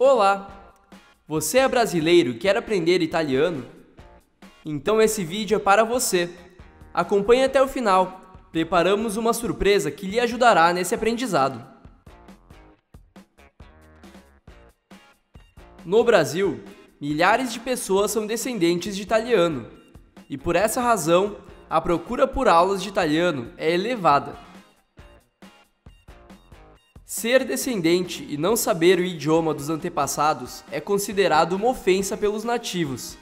Olá! Você é brasileiro e quer aprender italiano? Então esse vídeo é para você. Acompanhe até o final. Preparamos uma surpresa que lhe ajudará nesse aprendizado. No Brasil, milhares de pessoas são descendentes de italiano, e por essa razão, a procura por aulas de italiano é elevada. Ser descendente e não saber o idioma dos antepassados é considerado uma ofensa pelos nativos.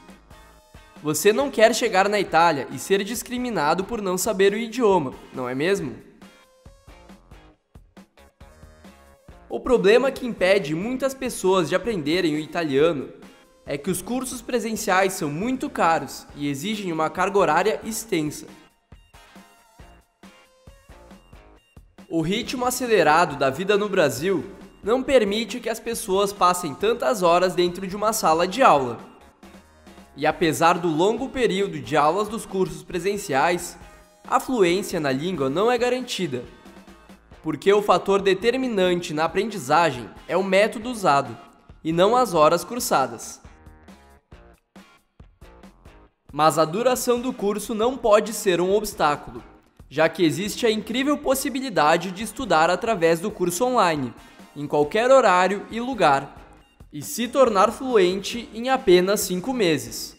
Você não quer chegar na Itália e ser discriminado por não saber o idioma, não é mesmo? O problema que impede muitas pessoas de aprenderem o italiano é que os cursos presenciais são muito caros e exigem uma carga horária extensa. O ritmo acelerado da vida no Brasil não permite que as pessoas passem tantas horas dentro de uma sala de aula. E apesar do longo período de aulas dos cursos presenciais, a fluência na língua não é garantida, porque o fator determinante na aprendizagem é o método usado e não as horas cursadas. Mas a duração do curso não pode ser um obstáculo já que existe a incrível possibilidade de estudar através do curso online, em qualquer horário e lugar, e se tornar fluente em apenas 5 meses.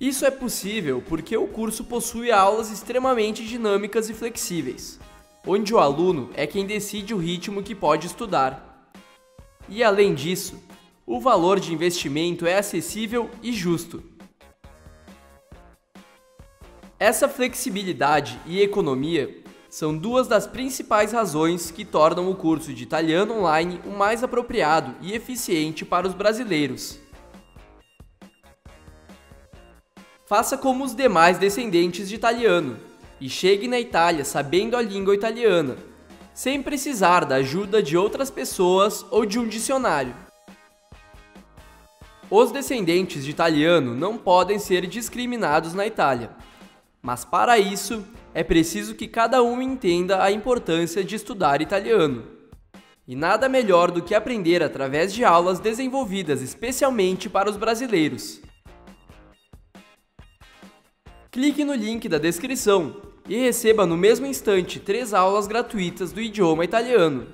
Isso é possível porque o curso possui aulas extremamente dinâmicas e flexíveis, onde o aluno é quem decide o ritmo que pode estudar. E além disso, o valor de investimento é acessível e justo essa flexibilidade e economia são duas das principais razões que tornam o curso de italiano online o mais apropriado e eficiente para os brasileiros. Faça como os demais descendentes de italiano e chegue na Itália sabendo a língua italiana, sem precisar da ajuda de outras pessoas ou de um dicionário. Os descendentes de italiano não podem ser discriminados na Itália mas para isso, é preciso que cada um entenda a importância de estudar italiano. E nada melhor do que aprender através de aulas desenvolvidas especialmente para os brasileiros. Clique no link da descrição e receba no mesmo instante três aulas gratuitas do idioma italiano.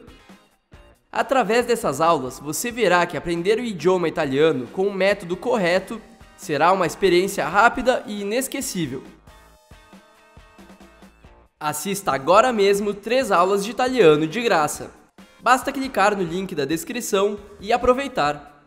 Através dessas aulas, você verá que aprender o idioma italiano com o método correto será uma experiência rápida e inesquecível. Assista agora mesmo três aulas de italiano de graça. Basta clicar no link da descrição e aproveitar.